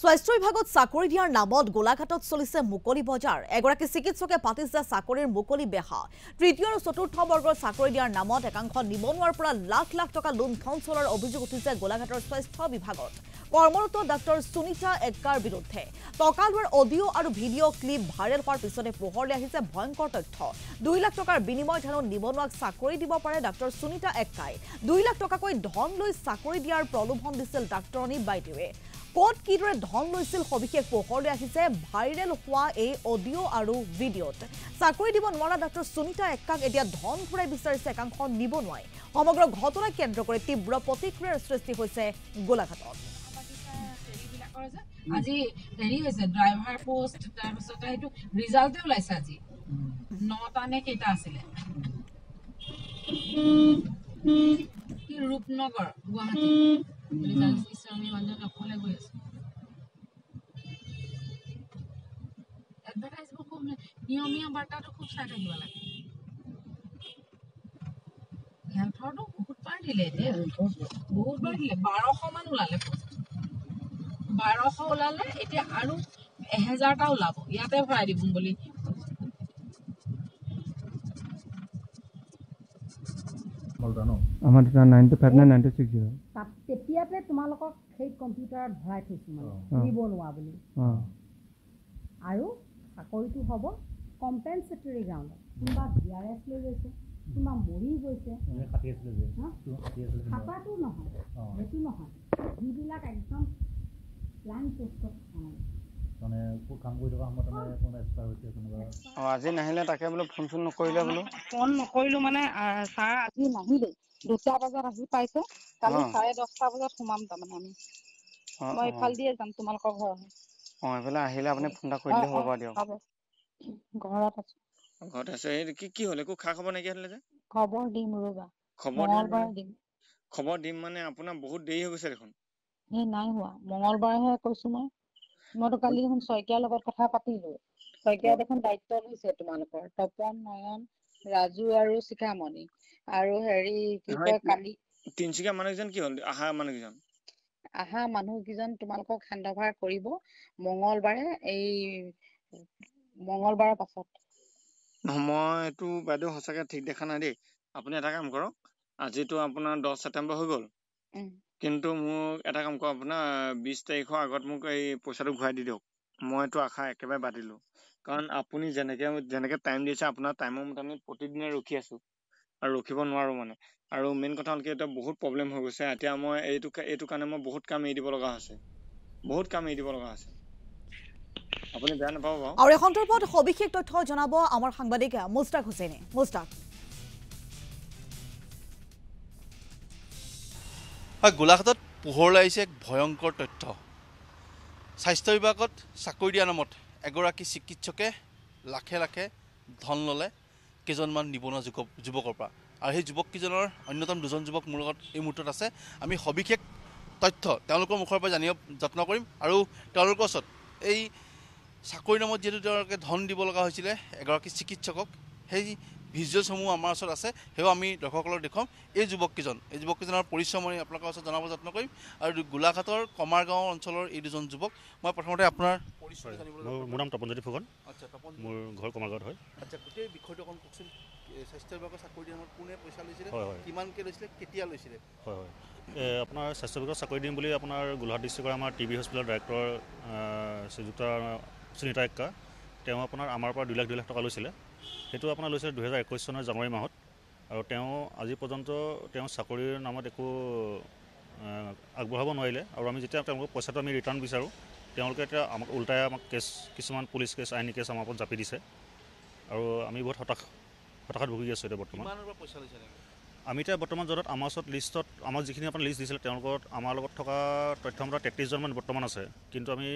স্বাস্থ্য বিভাগত চাকৰি দিয়াৰ নামত গোলাঘাটত চলিছে মুকলি বজাৰ। এগৰাকী চিকিৎসকে পাতিছে চাকৰিৰ মুকলি বেহা। তৃতীয় আৰু চতুৰ্থ বৰ্গৰ চাকৰি দিয়াৰ নামত একাংশ নিবনুৱাৰ পৰা লাখ লাখ টকা লুণ্ঠন চলোৱাৰ অভিযোগ উঠিছে গোলাঘাটৰ স্বাস্থ্য বিভাগত। কৰ্মৰত ডাক্তৰ সুনীতা এক্কাৰ বিৰুদ্ধে। টকা লোৱাৰ অডিঅ' আৰু ভিডিঅ' ক্লিপ ভাইৰেল হোৱাৰ পিছতে পোহৰলৈ আহিছে ভয়ংকৰ তথ্য। দুই লাখ টকাৰ বিনিময় ধনত নিবনুৱাক চাকৰি দিব পাৰে ডাক্তৰ সুনীতা এক্কাই। দুই লাখ টকাকৈ ধন লৈ চাকৰি দিয়াৰ প্ৰলোভন দিছিল ডাক্তৰণী বাইদেৱে। ক'ত কিদৰে ধন লৈছিল সবিশেষ পোহৰলৈ আহিছে ভাইৰেল হোৱা এই অডিঅ' আৰু ভিডিঅ'ত। চাকৰি দিব নোৱাৰা ডাক্তৰ সুনীতা এক্কাক এতিয়া ধন ঘূৰাই বিচাৰিছে একাংশ নিবনুৱাই সমগ্ৰ ঘটনাক কেন্দ্ৰ কৰি তীব্ৰ প্ৰতিক্ৰিয়াৰ সৃষ্টি হৈছে গোলাঘাটত। আজি হেৰি হৈছে ড্ৰাইভাৰ পোষ্ট তাৰপিছতে সেইটো ৰিজাল্টে ওলাইছে আজি। নটা নে কেইটা আছিলে? কি ৰূপনগৰ গুৱাহাটী। বাৰশ মান ওলালে বাৰশ ওলালে এতিয়া আৰু এহেজাৰটা ওলাব ইয়াতে ভৰাই দিম বুলি মালদা ন আমাৰ ফাইভ ছিক্স জিৰ' তাত তেতিয়াতে তোমালোকক সেই কম্পিউটাৰত ভৰাই থৈছোঁ মানে অঁ। নিবনুৱা বুলি। আৰু চাকৰিটো হ'ব কম্পেনচেটৰী গ্ৰাউণ্ডত কোনোবা ভি আৰ এছ লৈ গৈছে কোনোবা মৰি গৈছে। তুমি কাটি আছিলে যে হা? তুমি কাটি আছিলে যে। খাটাটো নহয় সেইটো নহয়। যিবিলাক একদম প্লান পষ্টত মানে কাম কৰি থকা সময়ত মানে কোনোবা এক্সপায়াৰ হৈছে কোনোবা অঁ আজি নাহিলে তাকে বোলো ফোন চোন নকৰিলে বোলো। ফোন নকৰিলো মানে ছাৰ আজি নাহিলে দুটা বজাত আহি পাইছে কালি। চাৰে দহটা বজাত সোমাম তাৰমানে আমি। মই অঁ ইফাল দিয়ে যাম তোমালোকৰ ঘৰ অঁ এইফালে আহিলে আপুনি ফোন এটা কৰি দিলে হ'ব বাৰু দিয়ক। ঘৰত আছো। ঘৰতে আছে এই কি কি হ'ল? একো খা খবৰ নাইকিয়া হ'লে যে? খবৰ দিম ৰ'বা। খবৰ মঙলবাৰে দিম। খবৰ দিম মানে আপোনাৰ বহুত দেৰি হৈ গৈছে দেখোন। এই নাই হোৱা। মঙলবাৰেহে কৈছো মই। মইতো কালি দেখোন শইকীয়াৰ লগত কথা পাতিলো। শইকীয়াই দেখোন দায়িত্ব লৈছে তোমালোকৰ তপন নয়ন ৰাজু আৰু শিখামণি। আৰু হেৰি কি কয় কালি তিনচুকীয়া মানুহকেইজন কি হ'ল? অহা মানুহকেইজন? আহা মানুহকেইজন তোমালোকক হেণ্ডঅভাৰ কৰিব মঙলবাৰে এই মঙলবাৰৰ পাছত। মই এইটো বাইদেউ সঁচাকে ঠিক দেখা নাই দেই। আপুনি এটা কাম কৰক আজিতো আপোনাৰ দহ ছেপ্টেম্বৰ হৈ গ'ল। কিন্তু মোক এটা কাম কৰক আপোনাৰ বিছ তাৰিখৰ আগত মোক এই পইচাটো ঘূৰাই দি দিয়ক। মই এইটো আশা একেবাৰে বাদ দিলোঁ। কাৰণ আপুনি যেনেকে যেনেকে টাইম দিছে আপোনাৰ টাইমৰ মতে আমি প্ৰতিদিনে ৰখি আছো। আৰু ৰখিব নোৱাৰো মানে। আৰু মেইন কথা হ'ল কি এতিয়া বহুত প্ৰব্লেম হৈ গৈছে। এতিয়া মই এইটো এইটো কাৰণে মই বহুত কাম এৰি দিব লগা হৈছে। বহুত কাম এৰি দিব লগা হৈছে। আপুনি বেয়া নাপাব বাৰু। আৰু এই সন্দৰ্ভত সবিশেষ তথ্য জনাব আমাৰ সাংবাদিক মুস্তাক হুছেইনে। মুস্তাক। হয় গোলাঘাটত পোহৰলৈ আহিছে এক ভয়ংকৰ তথ্য। স্বাস্থ্য বিভাগত চাকৰি দিয়া নামত এগৰাকী চিকিৎসকে লাখে লাখে ধন ল'লে কেইজনমান নিবনুৱা যুৱক যুৱকৰ পৰা। আৰু সেই যুৱককেইজনৰ অন্যতম দুজন যুৱক মোৰ লগত এই মুহূৰ্তত আছে। আমি সবিশেষ তথ্য তেওঁলোকৰ মুখৰ পৰা জানিব যত্ন কৰিম। আৰু তেওঁলোকৰ ওচৰত এই চাকৰি নামত যিহেতু তেওঁলোকে ধন দিব লগা হৈছিলে এগৰাকী চিকিৎসকক সেই ভিজুৱেলছসমূহ আমাৰ ওচৰত আছে সেয়াও আমি দৰ্শকসকলক দেখুৱাম। এই যুৱককেইজন এই যুৱককেইজনৰ পৰিচয় মই আপোনালোকৰ ওচৰত জনাব যত্ন কৰিম। আৰু গোলাঘাটৰ কমাৰগাঁও অঞ্চলৰ এই দুজন যুৱক মই প্ৰথমতে আপোনাৰ পৰিচয় মোৰ নাম তপনজ্যোতি ফুকন। আচ্ছা তপন মোৰ ঘৰ কমাৰগাঁৱত হয়। আচ্ছা গোটেই বিষয়টো অকণ কওকচোন। স্বাস্থ্য বিভাগৰ চাকৰি নামত কোনে পইচা লৈছিলে কিমানকৈ লৈছিলে কেতিয়া লৈছিলে? হয় হয়। আপোনাৰ স্বাস্থ্য বিভাগত চাকৰি দিম বুলি আপোনাৰ গোলাঘাট ডিষ্ট্ৰিক্টৰ আমাৰ টি বি হস্পিটেলৰ ডাইৰেক্টৰ শ্ৰীযুক্ত সুনীতা এক্কা তেওঁ আপোনাৰ আমাৰ পৰা দুই লাখ দুই লাখ টকা লৈছিলে। সেইটো আপোনাৰ লৈছিলে দুহেজাৰ একৈছ চনৰ জানুৱাৰী মাহত। আৰু তেওঁ আজি পৰ্যন্ত তেওঁ চাকৰিৰ নামত একো আগবঢ়াব নোৱাৰিলে। আৰু আমি যেতিয়া তেওঁলোকক পইচাটো আমি ৰিটাৰ্ণ বিচাৰোঁ তেওঁলোকে এতিয়া আমাক ওলটাই আমাক কেছ কিছুমান পুলিচ কেছ আইনী কেছ আমাৰ ওপৰত জাপি দিছে। আৰু আমি বহুত হতাশ হতাশাত ভুগি আছোঁ এতিয়া বৰ্তমান। আমি এতিয়া বৰ্তমান য'ত আমাৰ ওচৰত লিষ্টত আমাক যিখিনি আপোনাৰ লিষ্ট দিছিলে তেওঁলোকৰ আমাৰ লগত থকা তথ্যমতে তেত্ৰিছজনমান বৰ্তমান আছে। কিন্তু আমি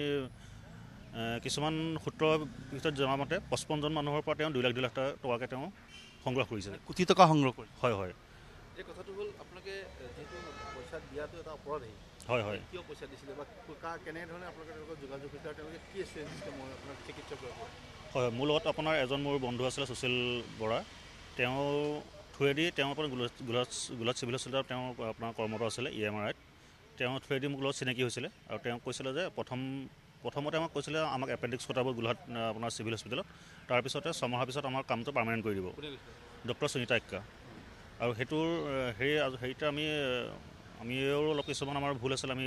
কিছুমান সূত্ৰৰ ভিতৰত জনা মতে পঁচপন্নজন মানুহৰ পৰা তেওঁ দুই লাখ দুই লাখ টকা- টকাকৈ তেওঁ সংগ্ৰহ কৰিছে কোটি টকা সংগ্ৰহ কৰি হয় হয়। এই কথাটো হ'ল আপোনালোকে যিহেতু পইচা দিয়াটো এটা অপৰাধী হয় হয়। কিয় পইচা দিছিলে বা কেনেধৰণে আপোনালোকে যোগাযোগ হৈছিলে আৰু তেওঁলোকে কি আছিলে আপোনাক চিকিৎসকৰ হয় মোৰ লগত আপোনাৰ এজন মোৰ বন্ধু আছিলে সুশীল বৰা। তেওঁ থ্ৰুৱেদি তেওঁ আপোনাৰ গোলাঘাট গোলাঘাট গোলাঘাট চিভিল হস্পিটেলত তেওঁ আপোনাৰ কৰ্মৰত আছিলে ই এম আৰ আইত। তেওঁৰ থ্ৰুৱেদি মোক লগত চিনাকি হৈছিলে আৰু তেওঁ কৈছিলে যে প্ৰথম প্ৰথমতে আমাক কৈছিলে আমাক এপেণ্ডিক্স কটাব গোলাঘাট আপোনাৰ চিভিল হস্পিটেলত। তাৰপিছতে ছমাহৰ পিছত আমাৰ কামটো পাৰ্মানেণ্ট কৰি দিব। ডক্টৰ সুনীতা এক্কা আৰু সেইটোৰ হেৰি হেৰিতে আমি আমিও অলপ কিছুমান আমাৰ ভুল আছিলে আমি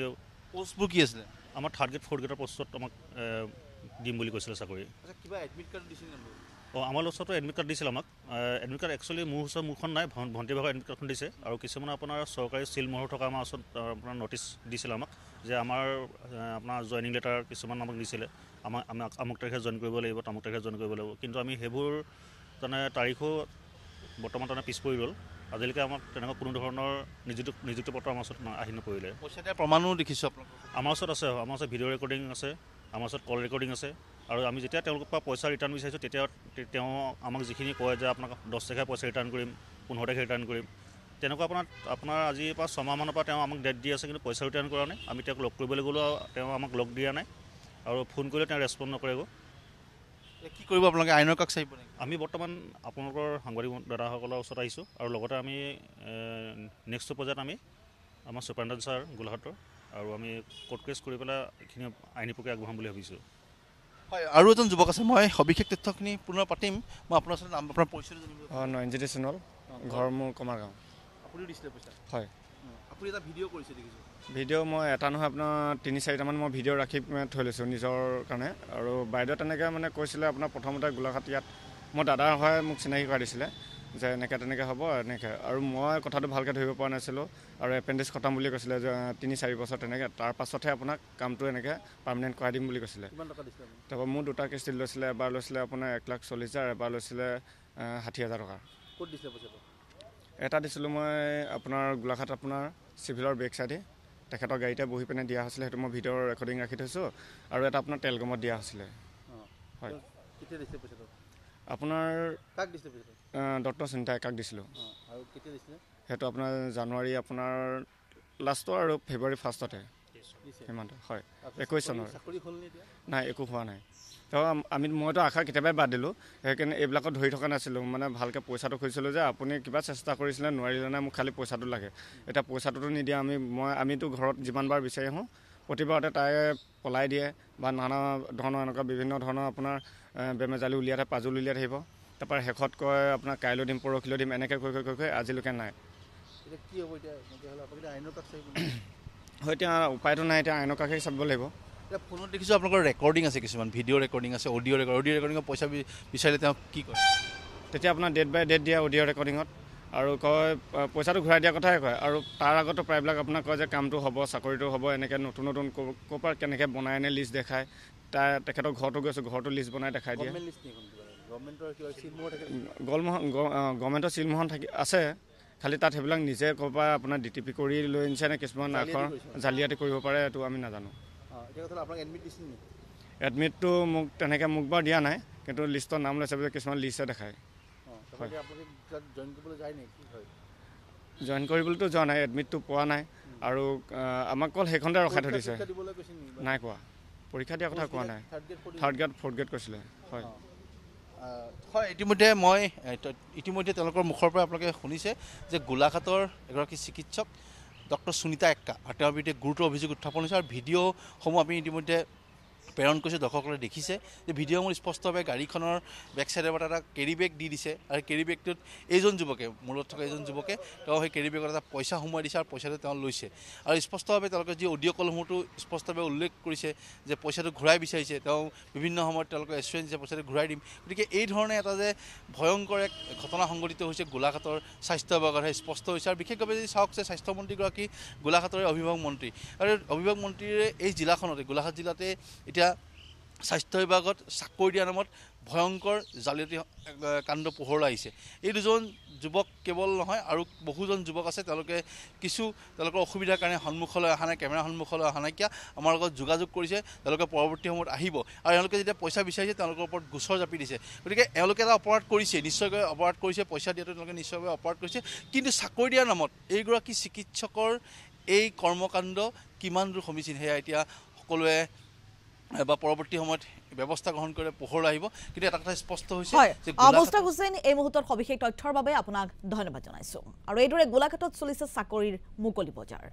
পষ্টবোৰ কি আছিলে? আমাৰ থাৰ্ড গ্ৰেড ফ'ৰ্থ গ্ৰেডৰ পষ্টত আমাক দিম বুলি কৈছিলে চাকৰি। কিবা এডমিট কাৰ্ড দিছিল অঁ আমাৰ ওচৰতো এডমিট কাৰ্ড দিছিল আমাক। এডমিট কাৰ্ড একচুৱেলি মোৰ ওচৰত মোৰখন নাই ভন- ভণ্টি ভাগৰ এডমিট কাৰ্ডখন দিছে। আৰু কিছুমান আপোনাৰ চৰকাৰী চিল মোহৰ থকা আমাৰ ওচৰত আপোনাৰ নটিচ দিছিলে আমাক যে আমাৰ আপোনাৰ জইনিং লেটাৰ কিছুমান আমাক দিছিলে। আমাক আমাক আমুক তাৰিখে জইন কৰিব লাগিব তামুক তাৰিখে জইন কৰিব লাগিব। কিন্তু আমি সেইবোৰ মানে তাৰিখো বৰ্তমান তাৰমানে পিছ পৰি গ'ল। আজিলৈকে আমাক তেনেকুৱা কোনো ধৰণৰ নিযুক্তি নিযুক্তি পত্ৰ আমাৰ ওচৰত আহি নপৰিলে। পইচা দিয়া প্ৰমাণো দেখিছোঁ আপোনালোকৰ আমাৰ ওচৰত আছে আমাৰ ওচৰত ভিডিঅ' ৰেকৰ্ডিং আছে আমাৰ ওচৰত কল ৰেকৰ্ডিং আছে। আৰু আমি যেতিয়া তেওঁলোকৰ পৰা পইচা ৰিটাৰ্ণ বিচাৰিছোঁ তেতিয়া তেওঁ আমাক যিখিনি কয় যে আপোনাক দহ তাৰিখে পইচা ৰিটাৰ্ণ কৰিম পোন্ধৰ তাৰিখে ৰিটাৰ্ণ কৰিম তেনেকুৱা আপোনাৰ আপোনাৰ আজিৰ পৰা ছমাহমানৰ পৰা তেওঁ আমাক ডেট দি আছে কিন্তু পইচা ৰিটাৰ্ণ কৰা নাই। আমি তেওঁক লগ কৰিবলৈ গ'লেও তেওঁ আমাক লগ দিয়া নাই। আৰু ফোন কৰিলে তেওঁ ৰেচপণ্ড নকৰেগৈ। কি কৰিব আপোনালোকে? আইনৰ কাষ চাৰিব আমি বৰ্তমান আপোনালোকৰ সাংবাদিক দাদাসকলৰ ওচৰত আহিছোঁ আৰু লগতে আমি নেক্সট পৰ্যায়ত আমি আমাৰ ছুপাৰিণ্টেণ্ট ছাৰ গোলাঘাটৰ আৰু আমি কোৰ্ট কেছ কৰি পেলাই এইখিনি আইনী প্ৰক্ৰিয়া আগবঢ়াম বুলি ভাবিছোঁ। হয় আৰু এজন যুৱক আছে মই সবিশেষ তথ্যখিনি পুনৰ পাতিম। মই আপোনাৰ ওচৰত নাম আপোনাৰ পৰিচয়টো জানিব অঁ নয়নজ্যোতি সোণোৱাল ঘৰ মোৰ কমাৰগাঁও আপুনিও দিছিলে পইচা হয়। আপুনি এটা ভিডিঅ' কৰিছে দেখিছোঁ। ভিডিঅ' মই এটা নহয় আপোনাৰ তিনি চাৰিটামান মই ভিডিঅ' ৰাখি থৈ লৈছোঁ নিজৰ কাৰণে। আৰু বাইদেৱে তেনেকৈ মানে কৈছিলে আপোনাৰ প্ৰথমতে গোলাঘাট ইয়াত মোৰ দাদাৰ হয় মোক চিনাকি কৰাই দিছিলে। যে এনেকৈ তেনেকৈ হ'ব এনেকৈ। আৰু মই কথাটো ভালকৈ ধৰিব পৰা নাছিলোঁ আৰু এপেণ্ডিক্স খটাম বুলি কৈছিলে যে তিনি চাৰি বছৰ তেনেকৈ। তাৰ পাছতহে আপোনাক কামটো এনেকৈ পাৰ্মানেণ্ট কৰাই দিম বুলি কৈছিলে। তাৰপৰা মোৰ দুটা কিস্তিত লৈছিলে এবাৰ লৈছিলে আপোনাৰ এক লাখ চল্লিছ হাজাৰ এবাৰ লৈছিলে ষাঠি হাজাৰ টকা। ক'ত দিছিলে পইচাটো? এটা দিছিলোঁ মই আপোনাৰ গোলাঘাট আপোনাৰ চিভিলৰ বেক চাইডে। তেখেতৰ গাড়ীতে বহি পিনে দিয়া হৈছিলে সেইটো মই ভিডিঅ'ৰ ৰেকৰ্ডিং ৰাখি থৈছোঁ। আৰু এটা আপোনাৰ তেলগমত দিয়া হৈছিলে। হয়। আপোনাৰ কাক দিছিলে পইচাটো? ডক্টৰ চিন্তা একাক দিছিলোঁ। সেইটো আপোনাৰ জানুৱাৰী আপোনাৰ লাষ্টৰ আৰু ফেব্ৰুৱাৰী ফাৰ্ষ্টতে। দিছে। সিমানটো হয়। একৈছ চনৰ। নাই একো হোৱা নাই। তো আমি মইতো আশা কেতিয়াবাই বাদ দিলোঁ। সেইকাৰণে এইবিলাকত ধৰি থকা নাছিলোঁ। মানে ভালকৈ পইচাটো খুজিছিলোঁ যে আপুনি কিবা চেষ্টা কৰিছিলে নোৱাৰিলে নাই মোক খালি পইচাটো লাগে। এতিয়া পইচাটোতো নিদিয়ে আমি মই আমিতো ঘৰত যিমানবাৰ বিচাৰি আহোঁ প্ৰতিবাৰতে তাই পলাই দিয়ে বা নানা ধৰণৰ এনেকুৱা বিভিন্ন ধৰণৰ আপোনাৰ বেমেজালি উলিয়াই থাকে পাজুল উলিয়াই থাকিব। তাৰপৰা শেষত কয় আপোনাৰ কাইলৈ দিম পৰহিলৈ দিম এনেকৈ কৈ কৈ কৈ কৈ আজিলৈকে নাই। কি হ'ব এতিয়া? এতিয়া কাষ? হয় এতিয়া উপায়টো নাই এতিয়া আইনৰ কাষেই চাব লাগিব। এতিয়া ফোনত দেখিছোঁ আপোনালোকৰ ৰেকৰ্ডিং আছে কিছুমান ভিডিঅ' ৰেকৰ্ডিং আছে অডিঅ' ৰেকৰ্ডিং অডিঅ' ৰেকৰ্ডিঙৰ পইচা বিচাৰিলে তেওঁ কি কৰে তেতিয়া আপোনাৰ ডেট বাই ডেট দিয়ে অডিঅ' ৰেকৰ্ডিঙত আৰু কয় পইচাটো ঘূৰাই দিয়াৰ কথাই কয়। আৰু তাৰ আগতো প্ৰায়বিলাক আপোনাক কয় যে কামটো হ'ব চাকৰিটো হ'ব এনেকৈ নতুন নতুন ক'ৰ পৰা কেনেকৈ বনাই আনে লিষ্ট দেখায় তাৰ তেখেতৰ ঘৰতো গৈছোঁ ঘৰতো লিষ্ট বনাই দেখাই দিয়ে। গভৰ্ণমেণ্ট লিষ্ট নেকি কিবা গভৰ্ণমেণ্টৰ কিবা চিলমোহৰ থাকে গলমোহন গ- আ, গভৰ্ণমেণ্টৰ চিলমোহন থাকি আছে। খালি তাত সেইবিলাক নিজে ক'ৰ পৰা আপোনাৰ ডি টি পি কৰি লৈ আনিছে নে কিছুমান আখৰ। জালিয়াতি কৰিব পাৰে এইটো আমি নাজানো। এডমিটটো মোক তেনেকৈ মোক বাৰু দিয়া নাই কিন্তু লিষ্টৰ নাম লৈছে বুলি কিছুমান লিষ্টে দেখায়। জইন কৰিবলৈতো যোৱা নাই এডমিটটো পোৱা নাই। আৰু আমাক অকল সেইখনতে ৰখাই থৈ দিছে। নাই কোৱা। পৰীক্ষা দিয়াৰ কথা কোৱা নাই। থাৰ্ড গ্ৰেড ফ'ৰ্থ গ্ৰেড কৈছিলে হয়। হয় ইতিমধ্যে মই ইতিমধ্যে তেওঁলোকৰ মুখৰ পৰা আপোনালোকে শুনিছে যে গোলাঘাটৰ এগৰাকী চিকিৎসক ডক্টৰ সুনীতা এক্কা আৰু তেওঁৰ বিৰুদ্ধে গুৰুতৰ অভিযোগ উত্থাপন হৈছে আৰু ভিডিঅ'সমূহ আমি ইতিমধ্যে প্ৰেৰণ কৰিছোঁ দৰ্শকসকলে দেখিছে যে ভিডিঅ'সমূহ স্পষ্টভাৱে গাড়ীখনৰ বেক চাইডৰ পৰা এটা কেৰি বেগ দি দিছে আৰু কেৰি বেগটোত এইজন যুৱকে মূৰত থকা এইজন যুৱকে তেওঁ সেই কেৰি বেগত এটা পইচা সোমোৱাই দিছে আৰু পইচাটো তেওঁ লৈছে। আৰু স্পষ্টভাৱে তেওঁলোকে যি অডিঅ' কলসমূহতো স্পষ্টভাৱে উল্লেখ কৰিছে যে পইচাটো ঘূৰাই বিচাৰিছে তেওঁ বিভিন্ন সময়ত তেওঁলোকে এচুৰেঞ্চ দিছে পইচাটো ঘূৰাই দিম গতিকে এই ধৰণে এটা যে ভয়ংকৰ এক ঘটনা সংঘটিত হৈছে গোলাঘাটৰ স্বাস্থ্য বিভাগতহে স্পষ্ট হৈছে আৰু বিশেষভাৱে যদি চাওক যে স্বাস্থ্যমন্ত্ৰীগৰাকী গোলাঘাটৰে অভিভাৱক মন্ত্ৰী। আৰু অভিভাৱক মন্ত্ৰীৰে এই জিলাখনতে গোলাঘাট জিলাতে এতিয়া স্বাস্থ্য বিভাগত চাকৰি দিয়া নামত ভয়ংকৰ জালিয়াতি কাণ্ড পোহৰলৈ আহিছে। এই দুজন যুৱক কেৱল নহয় আৰু বহুজন যুৱক আছে তেওঁলোকে কিছু তেওঁলোকৰ অসুবিধাৰ কাৰণে সন্মুখলৈ অহা নাই কেমেৰা সন্মুখলৈ অহা নাইকিয়া আমাৰ লগত যোগাযোগ কৰিছে তেওঁলোকে পৰৱৰ্তী সময়ত আহিব। আৰু এওঁলোকে যেতিয়া পইচা বিচাৰিছে তেওঁলোকৰ ওপৰত গোচৰ জাপি দিছে। গতিকে এওঁলোকে এটা অপৰাধ কৰিছে নিশ্চয়কৈ অপৰাধ কৰিছে পইচা দিয়াটো তেওঁলোকে নিশ্চয়কৈ অপৰাধ কৰিছে। কিন্তু চাকৰি দিয়াৰ নামত এইগৰাকী চিকিৎসকৰ এই কৰ্মকাণ্ড কিমান দূৰ সমীচীন সেয়া এতিয়া সকলোৱে বা পৰৱৰ্তী সময়ত ব্যৱস্থা গ্ৰহণ কৰি পোহৰলৈ আহিব। কিন্তু এটা কথা স্পষ্ট হৈছে হয় যে অ, গোলাঘাট- মুস্তাক হুছেইন এই মুহূৰ্তত সবিশেষ তথ্যৰ বাবে আপোনাক ধন্যবাদ জনাইছো। আৰু এইদৰে গোলাঘাটত চলিছে চাকৰিৰ মুকলি বজাৰ।